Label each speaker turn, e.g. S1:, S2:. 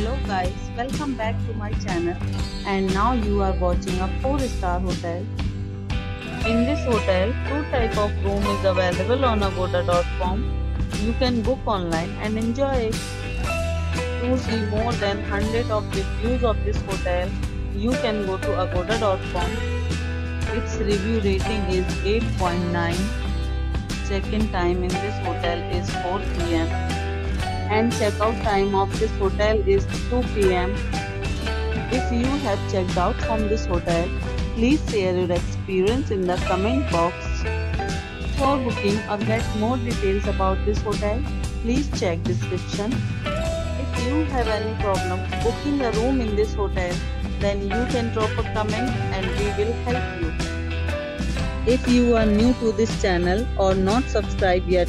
S1: Hello guys, welcome back to my channel and now you are watching a 4 star hotel. In this hotel, two type of room is available on agoda.com. You can book online and enjoy it. To see more than 100 of reviews of this hotel, you can go to agoda.com. Its review rating is 8.9. Check-in time in this hotel is 4 pm and checkout time of this hotel is 2 pm. If you have checked out from this hotel, please share your experience in the comment box. For booking or get more details about this hotel, please check description. If you have any problem booking a room in this hotel, then you can drop a comment and we will help you. If you are new to this channel or not subscribed yet,